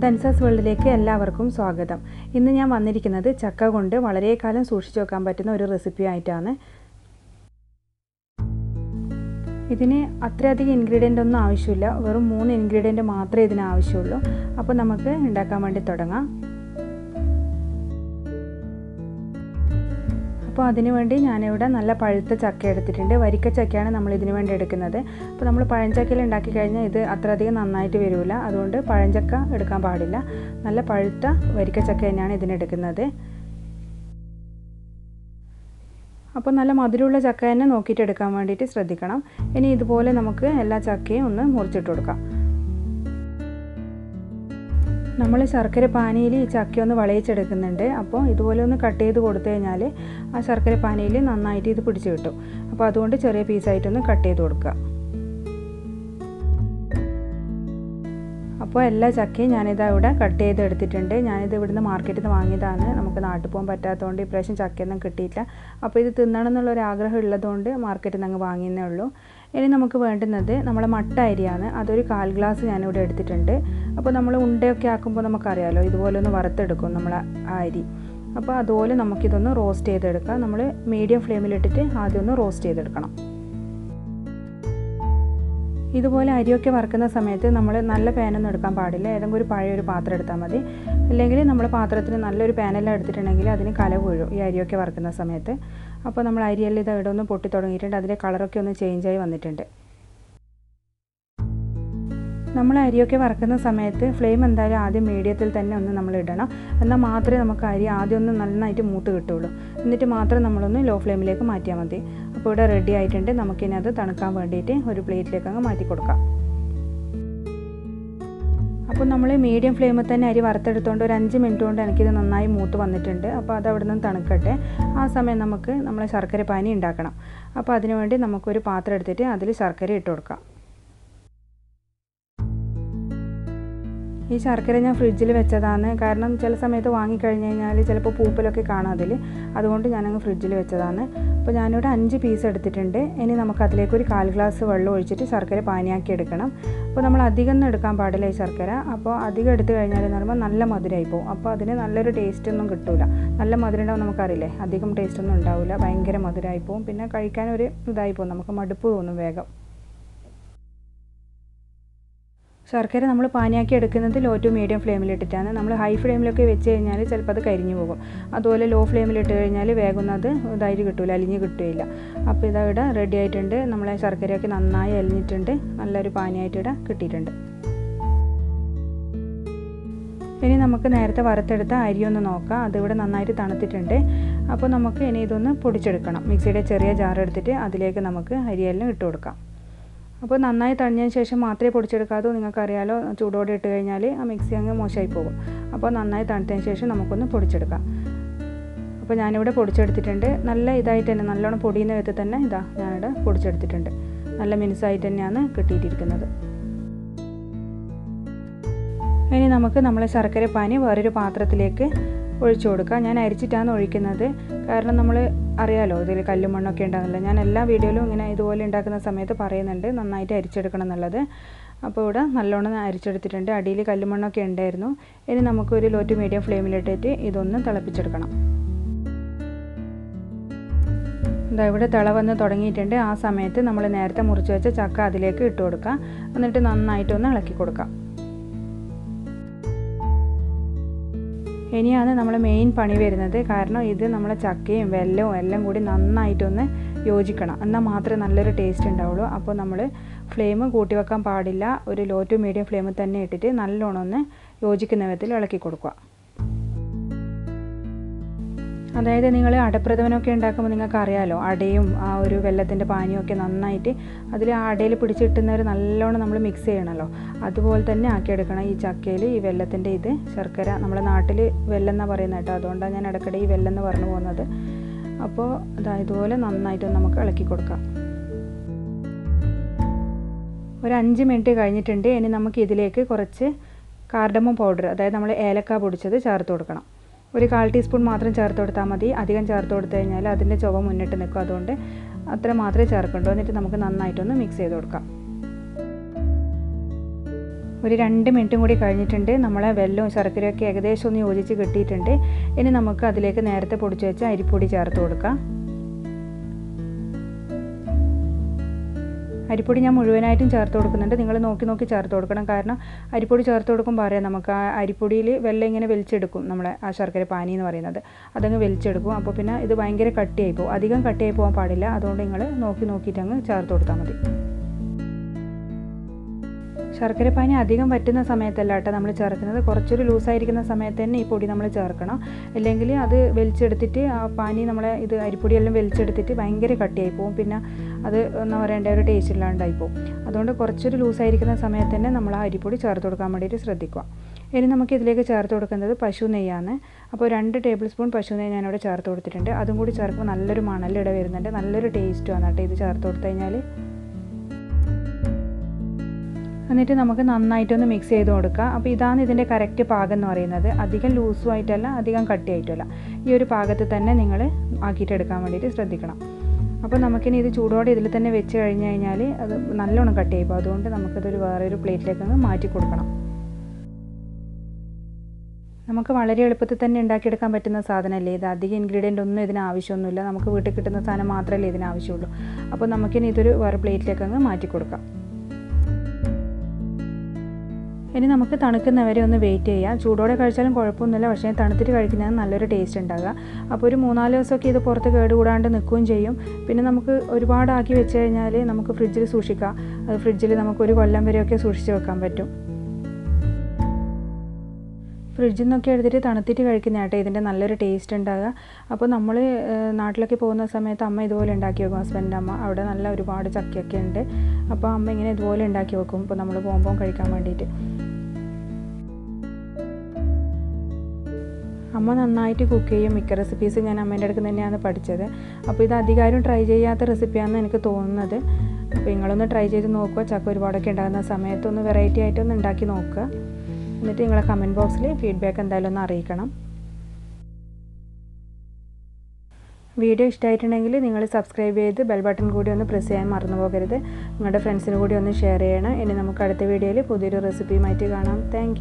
ധൻസാസ് വേൾഡിലേക്ക് എല്ലാവർക്കും സ്വാഗതം. ഇന്ന് ഞാൻ വന്നിരിക്കുന്നത് ചക്ക കൊണ്ട് വളരെ കാലം സൂക്ഷിച്ചു വെക്കാൻ പറ്റുന്ന ഒരു റെസിപ്പി ആയിട്ടാണ്. ഇതിന് അത്രയധികം ഇൻഗ്രീഡിയന്റ് ഒന്നും ആവശ്യമില്ല. വെറും മൂന്ന് ഇൻഗ്രീഡിയന്റ് മാത്രമേ ഇതിന് ആവശ്യമുള്ളൂ. അപ്പോൾ നമുക്ക് ഉണ്ടാക്കാൻ വേണ്ടി തുടങ്ങാം. അപ്പോൾ അതിന് വേണ്ടി ഞാനിവിടെ നല്ല പഴുത്ത ചക്ക എടുത്തിട്ടുണ്ട്. വരിക്ക ചക്കയാണ് നമ്മൾ ഇതിന് വേണ്ടി എടുക്കുന്നത്. അപ്പോൾ നമ്മൾ പഴഞ്ചക്കയിൽ ഉണ്ടാക്കി കഴിഞ്ഞാൽ ഇത് അത്രയധികം നന്നായിട്ട് വരില്ല. അതുകൊണ്ട് പഴഞ്ചക്ക എടുക്കാൻ പാടില്ല. നല്ല പഴുത്ത വരിക്ക ചക്ക തന്നെയാണ് ഇതിനെടുക്കുന്നത് അപ്പോൾ നല്ല മധുരമുള്ള ചക്ക തന്നെ നോക്കിയിട്ട് എടുക്കാൻ വേണ്ടിയിട്ട് ശ്രദ്ധിക്കണം. ഇനി ഇതുപോലെ നമുക്ക് എല്ലാ ചക്കയും ഒന്ന് മുറിച്ചിട്ട് കൊടുക്കാം. നമ്മൾ ശർക്കര പാനിയിൽ ഈ ചക്ക ഒന്ന് വളയിച്ചെടുക്കുന്നുണ്ട് അപ്പോൾ ഇതുപോലെ ഒന്ന് കട്ട് ചെയ്ത് കൊടുത്തു കഴിഞ്ഞാൽ ആ ശർക്കര പാനിയിൽ നന്നായിട്ട് ഇത് പിടിച്ച് കിട്ടും. അപ്പോൾ അതുകൊണ്ട് ചെറിയ പീസായിട്ടൊന്ന് കട്ട് ചെയ്ത് കൊടുക്കുക. അപ്പോൾ എല്ലാ ചക്കയും ഞാനിത് ഇവിടെ കട്ട് ചെയ്ത് എടുത്തിട്ടുണ്ട് ഞാനിത് ഇവിടുന്ന് മാർക്കറ്റിൽ നിന്ന് വാങ്ങിയതാണ്. നമുക്ക് നാട്ടിൽ പോകാൻ പറ്റാത്തതുകൊണ്ട് ഇപ്രാവശ്യം ചക്കയൊന്നും കിട്ടിയില്ല അപ്പോൾ ഇത് തിന്നണം എന്നുള്ളൊരു ആഗ്രഹം ഉള്ളതുകൊണ്ട് മാർക്കറ്റിൽ നിന്ന് അങ്ങ് വാങ്ങിയെന്നേ ഉള്ളൂ. ഇനി നമുക്ക് വേണ്ടുന്നത് നമ്മളെ മട്ട അരിയാണ്. അതൊരു കാൽ ഗ്ലാസ് ഞാനിവിടെ എടുത്തിട്ടുണ്ട്. അപ്പോൾ നമ്മൾ ഉണ്ടയൊക്കെ ആക്കുമ്പോൾ നമുക്കറിയാമല്ലോ ഇതുപോലെ ഒന്ന് വറുത്തെടുക്കും നമ്മളെ അരി. അപ്പോൾ അതുപോലെ നമുക്കിതൊന്ന് റോസ്റ്റ് ചെയ്തെടുക്കാം. നമ്മൾ മീഡിയം ഫ്ലെയിമിലിട്ടിട്ട് ആദ്യം ഒന്ന് റോസ്റ്റ് ചെയ്തെടുക്കണം. ഇതുപോലെ അരിയൊക്കെ വറുക്കുന്ന സമയത്ത് നമ്മൾ നല്ല പാനൊന്നും എടുക്കാൻ പാടില്ല. ഏതെങ്കിലും ഒരു പഴയ ഒരു പാത്രം എടുത്താൽ മതി. അല്ലെങ്കിൽ നമ്മൾ പാത്രത്തിന് നല്ലൊരു പാനെല്ലാം എടുത്തിട്ടുണ്ടെങ്കിൽ അതിന് കല വീഴും ഈ അരിയൊക്കെ വറുക്കുന്ന സമയത്ത്. അപ്പോൾ നമ്മൾ അരിയെല്ലാം ഇത് ഇവിടെ ഒന്ന് പൊട്ടി തുടങ്ങിയിട്ടുണ്ട് അതിന്റെ കളറൊക്കെ ഒന്ന് ചേഞ്ചായി വന്നിട്ടുണ്ട്. നമ്മൾ അരിയൊക്കെ വറക്കുന്ന സമയത്ത് ഫ്ലെയിം എന്തായാലും ആദ്യം മീഡിയത്തിൽ തന്നെ ഒന്ന് നമ്മൾ ഇടണം. എന്നാൽ മാത്രമേ നമുക്ക് അരി ആദ്യം ഒന്ന് നന്നായിട്ട് മൂത്ത് കിട്ടുള്ളൂ എന്നിട്ട് മാത്രം നമ്മളൊന്ന് ലോ ഫ്ലെയിമിലേക്ക് മാറ്റിയാൽ മതി. അപ്പോൾ ഇവിടെ റെഡി ആയിട്ടുണ്ട്. നമുക്കിനി അത് തണുക്കാൻ വേണ്ടിയിട്ട് ഒരു പ്ലേറ്റിലേക്ക് അങ്ങ് മാറ്റി കൊടുക്കാം. അപ്പോൾ നമ്മൾ മീഡിയം ഫ്ലെയിമിൽ തന്നെ അരി വറുത്തെടുത്തുകൊണ്ട് ഒരു അഞ്ച് മിനിറ്റ് കൊണ്ട് എനിക്കിത് നന്നായി മൂത്ത് വന്നിട്ടുണ്ട്. അപ്പോൾ അത് അവിടെ നിന്ന് തണുക്കട്ടെ. ആ സമയം നമുക്ക് നമ്മൾ ശർക്കര പാനി ഉണ്ടാക്കണം. അപ്പോൾ അതിനുവേണ്ടി നമുക്കൊരു പാത്രം എടുത്തിട്ട് അതിൽ ശർക്കര ഇട്ട് കൊടുക്കാം. ഈ ശർക്കര ഞാൻ ഫ്രിഡ്ജിൽ വെച്ചതാണ്. കാരണം ചില സമയത്ത് വാങ്ങിക്കഴിഞ്ഞ് കഴിഞ്ഞാൽ ചിലപ്പോൾ പൂപ്പലൊക്കെ കാണാം അതിൽ. അതുകൊണ്ട് ഞാനങ്ങ് ഫ്രിഡ്ജിൽ വെച്ചതാണ്. അപ്പോൾ ഞാനിവിടെ അഞ്ച് പീസ് എടുത്തിട്ടുണ്ട്. ഇനി നമുക്ക് അതിലേക്ക് ഒരു കാൽ ഗ്ലാസ് വെള്ളം ഒഴിച്ചിട്ട് ശർക്കര പാനിയാക്കി എടുക്കണം. അപ്പോൾ നമ്മൾ അധികം ഒന്നും എടുക്കാൻ പാടില്ല ഈ ശർക്കര. അപ്പോൾ അധികം എടുത്തു കഴിഞ്ഞാൽ എന്ന് പറയുമ്പോൾ നല്ല മധുരമായി പോകും. അപ്പോൾ അതിന് നല്ലൊരു ടേസ്റ്റ് ഒന്നും കിട്ടില്ല നല്ല മധുരം ഉണ്ടാവും നമുക്കറിയില്ലേ? അധികം ടേസ്റ്റ് ഒന്നും ഉണ്ടാവില്ല. ഭയങ്കര മധുരമായി പോകും. പിന്നെ കഴിക്കാൻ ഒരു ഇതായി പോകും. നമുക്ക് മടുപ്പ് തോന്നും വേഗം. ശർക്കര നമ്മൾ പാനിയാക്കി എടുക്കുന്നത് ലോ ടു മീഡിയം ഫ്ലെയിമിലിട്ടിട്ടാണ് നമ്മൾ ഹൈ ഫ്ലെയിമിലൊക്കെ വെച്ച് കഴിഞ്ഞാൽ ചിലപ്പോൾ അത് കരിഞ്ഞു പോകും. അതുപോലെ ലോ ഫ്ലെയിമിലിട്ട് കഴിഞ്ഞാൽ വേഗുന്നത് ഇതായിട്ട് കിട്ടില്ല അലിഞ്ഞ് കിട്ടുകയില്ല അപ്പോൾ ഇതാ ഇവിടെ റെഡി ആയിട്ടുണ്ട്. നമ്മളെ ശർക്കരയൊക്കെ നന്നായി അലിഞ്ഞിട്ടുണ്ട്. നല്ലൊരു പാനിയായിട്ട് ഇവിടെ കിട്ടിയിട്ടുണ്ട്. ഇനി നമുക്ക് നേരത്തെ വറുത്തെടുത്ത അരി ഒന്ന് നോക്കാം. അതിവിടെ നന്നായിട്ട് തണുത്തിട്ടുണ്ട്. അപ്പോൾ നമുക്ക് ഇനി ഇതൊന്ന് പൊടിച്ചെടുക്കണം. മിക്സിയുടെ ചെറിയ ജാർ എടുത്തിട്ട് അതിലേക്ക് നമുക്ക് അരിയെല്ലാം ഇട്ട് കൊടുക്കാം. അപ്പോൾ നന്നായി തണിഞ്ഞതിന് ശേഷം മാത്രമേ പൊടിച്ചെടുക്കാതെ നിങ്ങൾക്കറിയാലോ ചൂടോടെ ഇട്ട് കഴിഞ്ഞാൽ ആ മിക്സി അങ്ങ് മോശമായി പോകും. അപ്പോൾ നന്നായി തണുത്തതിന് ശേഷം നമുക്കൊന്ന് പൊടിച്ചെടുക്കാം. അപ്പോൾ ഞാനിവിടെ പൊടിച്ചെടുത്തിട്ടുണ്ട്. നല്ല ഇതായിട്ട് തന്നെ നല്ലോണം പൊടിയുന്ന വിധത്തിൽ തന്നെ ഇതാ ഞാനിവിടെ പൊടിച്ചെടുത്തിട്ടുണ്ട്. നല്ല മിനുസായിട്ട് തന്നെയാണ് കിട്ടിയിട്ടിരിക്കുന്നത്. ഇനി നമുക്ക് നമ്മളെ ശർക്കര പാനി വേറൊരു പാത്രത്തിലേക്ക് ഒഴിച്ചു കൊടുക്കാം. ഞാൻ അരിച്ചിട്ടാണ് ഒഴിക്കുന്നത്. കാരണം നമ്മൾ അറിയാലോ ഇതിൽ കല്ലും മണ്ണൊക്കെ ഉണ്ടാകുന്നില്ല. ഞാൻ എല്ലാ വീഡിയോയിലും ഇങ്ങനെ ഇതുപോലെ ഉണ്ടാക്കുന്ന സമയത്ത് പറയുന്നുണ്ട് നന്നായിട്ട് അരിച്ചെടുക്കണം എന്നുള്ളത്. അപ്പോൾ ഇവിടെ നല്ലോണം അരിച്ചെടുത്തിട്ടുണ്ട്. അടിയിൽ കല്ലുമണ്ണൊക്കെ ഉണ്ടായിരുന്നു. ഇനി നമുക്ക് ഒരു ലോ ടു മീഡിയം ഫ്ലെയിമിലിട്ടിട്ട് ഇതൊന്ന് തിളപ്പിച്ചെടുക്കണം. ഇതാ ഇവിടെ തിള വന്ന് തുടങ്ങിയിട്ടുണ്ട്. ആ സമയത്ത് നമ്മൾ നേരത്തെ മുറിച്ച് വെച്ച ചക്ക അതിലേക്ക് ഇട്ട് കൊടുക്കുക. എന്നിട്ട് നന്നായിട്ടൊന്ന് ഇളക്കി കൊടുക്കാം ഇനിയാണ് നമ്മൾ മെയിൻ പണി വരുന്നത്. കാരണം ഇത് നമ്മളെ ചക്കയും വെല്ലവും എല്ലാം കൂടി നന്നായിട്ടൊന്ന് യോജിക്കണം. എന്നാൽ മാത്രമേ നല്ലൊരു ടേസ്റ്റ് ഉണ്ടാവുള്ളൂ. അപ്പോൾ നമ്മൾ ഫ്ലെയിം കൂട്ടി വെക്കാൻ പാടില്ല. ഒരു ലോ ടു മീഡിയം ഫ്ലെയിമിൽ തന്നെ ഇട്ടിട്ട് നല്ലോണം ഒന്ന് യോജിക്കുന്ന വിധത്തിൽ ഇളക്കി കൊടുക്കുക. അതായത് നിങ്ങൾ അടപ്രഥമനൊക്കെ ഉണ്ടാക്കുമ്പോൾ നിങ്ങൾക്ക് അറിയാമല്ലോ അടയും ആ ഒരു വെള്ളത്തിന്റെ പാനിയൊക്കെ നന്നായിട്ട് അതിൽ ആ അടയിൽ പിടിച്ചിട്ടുന്നവർ നല്ലോണം നമ്മൾ മിക്സ് ചെയ്യണമല്ലോ അതുപോലെ തന്നെ ആക്കിയെടുക്കണം ഈ ചക്കയിൽ ഈ വെള്ളത്തിന്റെ ഇത് ശർക്കര. നമ്മുടെ നാട്ടിൽ വെല്ലം എന്നാണ് പറയുന്നത് കേട്ടോ. അതുകൊണ്ടാണ് ഞാൻ ഇടയ്ക്കിടെ ഈ വെല്ലം എന്ന് പറഞ്ഞു പോകുന്നത്. അപ്പോൾ അതാ ഇതുപോലെ നന്നായിട്ട് നമുക്ക് ഇളക്കി കൊടുക്കാം. ഒരു അഞ്ച് മിനിറ്റ് കഴിഞ്ഞിട്ടുണ്ട്. ഇനി നമുക്ക് ഇതിലേക്ക് കുറച്ച് കാർഡമം പൗഡർ അതായത് നമ്മൾ ഏലക്ക പൊടിച്ചത് ചേർത്ത് കൊടുക്കണം. ഒരു കാൽ ടീസ്പൂൺ മാത്രം ചേർത്ത് കൊടുത്താൽ മതി. അധികം ചേർത്ത് കൊടുത്തു കഴിഞ്ഞാൽ അതിന്റെ ചുവ മുന്നിട്ട് നിൽക്കും. അതുകൊണ്ട് അത്ര മാത്രമേ ചേർക്കുള്ളൂ എന്നിട്ട് നമുക്ക് നന്നായിട്ടൊന്ന് മിക്സ് ചെയ്ത് കൊടുക്കാം. ഒരു രണ്ട് മിനിറ്റും കൂടി കഴിഞ്ഞിട്ടുണ്ട്. നമ്മളെ വെല്ലവും ശർക്കരയൊക്കെ ഏകദേശം ഒന്ന് യോജിച്ച് കിട്ടിയിട്ടുണ്ട്. ഇനി നമുക്ക് അതിലേക്ക് നേരത്തെ പൊടിച്ച് വെച്ച അരിപ്പൊടി ചേർത്ത് കൊടുക്കാം. അരിപ്പൊടി ഞാൻ മുഴുവനായിട്ടും ചേർത്ത് കൊടുക്കുന്നുണ്ട്. നിങ്ങൾ നോക്കി നോക്കി ചേർത്ത് കൊടുക്കണം. കാരണം അരിപ്പൊടി ചേർത്ത് കൊടുക്കുമ്പോൾ അറിയാം നമുക്ക് ആ അരിപ്പൊടിയിൽ വെള്ളം ഇങ്ങനെ വലിച്ചെടുക്കും നമ്മളെ ആ ശർക്കര പാനി എന്ന് പറയുന്നത്. അതങ്ങ് വലിച്ചെടുക്കും. അപ്പോൾ പിന്നെ ഇത് ഭയങ്കര കട്ടിയായി പോകും. അധികം കട്ടിയായി പോകാൻ പാടില്ല. അതുകൊണ്ട് നിങ്ങൾ നോക്കി നോക്കിയിട്ട് അങ്ങ് ചേർത്ത് കൊടുത്താൽ മതി. ശർക്കരപ്പാനി അധികം പറ്റുന്ന സമയത്തല്ല കേട്ടോ നമ്മൾ ചേർക്കുന്നത്. കുറച്ചൊരു ലൂസായിരിക്കുന്ന സമയത്ത് തന്നെ ഈ പൊടി നമ്മൾ ചേർക്കണം. അല്ലെങ്കിൽ അത് വലിച്ചെടുത്തിട്ട് ആ പാനി നമ്മളെ ഇത് അരിപ്പൊടിയെല്ലാം വലിച്ചെടുത്തിട്ട് ഭയങ്കര കട്ടിയായി പോകും. പിന്നെ അത് എന്താ പറയേണ്ട ഒരു ടേസ്റ്റ് ഇല്ലാണ്ടായി പോകും അതുകൊണ്ട് കുറച്ചൊരു ലൂസായിരിക്കുന്ന സമയത്ത് തന്നെ നമ്മൾ ആ അരിപ്പൊടി ചേർത്ത് കൊടുക്കാൻ വേണ്ടിയിട്ട് ശ്രദ്ധിക്കുക. ഇനി നമുക്ക് ഇതിലേക്ക് ചേർത്ത് കൊടുക്കുന്നത് പശു നെയ്യാണ്. അപ്പോൾ രണ്ട് ടേബിൾ സ്പൂൺ പശു നെയ്യ് ഞാനിവിടെ ചേർത്ത് കൊടുത്തിട്ടുണ്ട്. അതും കൂടി ചേർക്കുമ്പോൾ നല്ലൊരു മണലിട വരുന്നുണ്ട്. നല്ലൊരു ടേസ്റ്റുമാണ് കേട്ടോ ഇത് ചേർത്ത് കൊടുത്തു കഴിഞ്ഞാൽ എന്നിട്ട് നമുക്ക് നന്നായിട്ടൊന്ന് മിക്സ് ചെയ്ത് കൊടുക്കുക അപ്പോൾ ഇതാണ് ഇതിന്റെ കറക്റ്റ് പാകം എന്ന് പറയുന്നത്. അധികം ലൂസും ആയിട്ടല്ല അധികം കട്ടിയായിട്ടല്ല. ഈ ഒരു പാകത്തിൽ തന്നെ നിങ്ങൾ ആക്കിയിട്ടെടുക്കാൻ വേണ്ടിയിട്ട് ശ്രദ്ധിക്കണം. അപ്പോൾ നമുക്കിനി ഇത് ചൂടോടെ ഇതിൽ തന്നെ വെച്ച് കഴിഞ്ഞ് കഴിഞ്ഞാൽ അത് നല്ലോണം കട്ട് ചെയ്യും. അതുകൊണ്ട് നമുക്കതൊരു വേറൊരു പ്ലേറ്റിലേക്ക് അങ്ങ് മാറ്റി കൊടുക്കണം. നമുക്ക് വളരെ എളുപ്പത്തിൽ തന്നെ ഉണ്ടാക്കിയെടുക്കാൻ പറ്റുന്ന സാധനമല്ലേ? ഇത് അധികം ഇൻഗ്രീഡിയന്റ് ഒന്നും ഇതിന് ആവശ്യമൊന്നുമില്ല. നമുക്ക് വീട്ടിൽ കിട്ടുന്ന സാധനം മാത്രമല്ലേ ഇതിന് ആവശ്യമുള്ളൂ. അപ്പോൾ നമുക്കിനി ഇതൊരു വേറെ പ്ലേറ്റിലേക്ക് അങ്ങ് മാറ്റി കൊടുക്കാം. ഇനി നമുക്ക് തണുക്കുന്നവരെ ഒന്ന് വെയിറ്റ് ചെയ്യാം. ചൂടോടെ കഴിച്ചാലും കുഴപ്പമൊന്നുമില്ല. പക്ഷേ തണുത്തിട്ട് കഴിക്കുന്നതിന് നല്ലൊരു ടേസ്റ്റ് ഉണ്ടാകുക അപ്പോൾ ഒരു മൂന്നാൽ ദിവസമൊക്കെ ഇത് പുറത്ത് കേടുകൂടാണ്ട് നിൽക്കുകയും ചെയ്യും. പിന്നെ നമുക്ക് ഒരുപാടാക്കി വെച്ച് കഴിഞ്ഞാൽ നമുക്ക് ഫ്രിഡ്ജിൽ സൂക്ഷിക്കാം. അത് ഫ്രിഡ്ജിൽ നമുക്ക് ഒരു കൊല്ലം വരെയൊക്കെ സൂക്ഷിച്ച് വെക്കാൻ പറ്റും. ഫ്രിഡ്ജിൽ നിന്നൊക്കെ എടുത്തിട്ട് തണുത്തിട്ട് കഴിക്കുന്ന കേട്ടോ. ഇതിന്റെ നല്ലൊരു ടേസ്റ്റ് ഉണ്ടാകുക അപ്പോൾ നമ്മൾ നാട്ടിലൊക്കെ പോകുന്ന സമയത്ത് അമ്മ ഇതുപോലെ ഉണ്ടാക്കി വെക്കും. ഹസ്ബൻഡിന്റെ അമ്മ അവിടെ നല്ല ഒരുപാട് ചക്കയൊക്കെ ഉണ്ട്. അപ്പോൾ അമ്മ ഇങ്ങനെ ഇതുപോലെ ഉണ്ടാക്കി വെക്കും. ഇപ്പോൾ നമ്മൾ പോകുമ്പോൾ കഴിക്കാൻ വേണ്ടിയിട്ട്. അമ്മ നന്നായിട്ട് കുക്ക് ചെയ്യും. മിക്ക റെസിപ്പീസ് ഞാൻ അമ്മേന്റെ അടുത്ത് തന്നെയാണ് പഠിച്ചത്. അപ്പോൾ ഇത് അധികാരം ട്രൈ ചെയ്യാത്ത റെസിപ്പിയാണെന്ന് എനിക്ക് തോന്നുന്നത്. അപ്പോൾ നിങ്ങളൊന്ന് ട്രൈ ചെയ്ത് നോക്കുക. ചക്ക ഒരുപാടൊക്കെ ഉണ്ടാകുന്ന സമയത്ത് ഒന്ന് വെറൈറ്റി ആയിട്ടൊന്ന് ഉണ്ടാക്കി നോക്കുക. എന്നിട്ട് നിങ്ങളെ കമന്റ് ബോക്സിൽ ഫീഡ്ബാക്ക് എന്തായാലും ഒന്ന് അറിയിക്കണം. വീഡിയോ ഇഷ്ടമായിട്ടുണ്ടെങ്കിൽ നിങ്ങൾ സബ്സ്ക്രൈബ് ചെയ്ത് ബെൽ ബട്ടൺ കൂടി ഒന്ന് പ്രസ് ചെയ്യാൻ മറന്നു പോകരുത്. നിങ്ങളുടെ ഫ്രണ്ട്സിന് കൂടി ഒന്ന് ഷെയർ ചെയ്യണം. ഇനി നമുക്ക് അടുത്ത വീഡിയോയിൽ പുതിയൊരു റെസിപ്പിയുമായിട്ട് കാണാം. താങ്ക്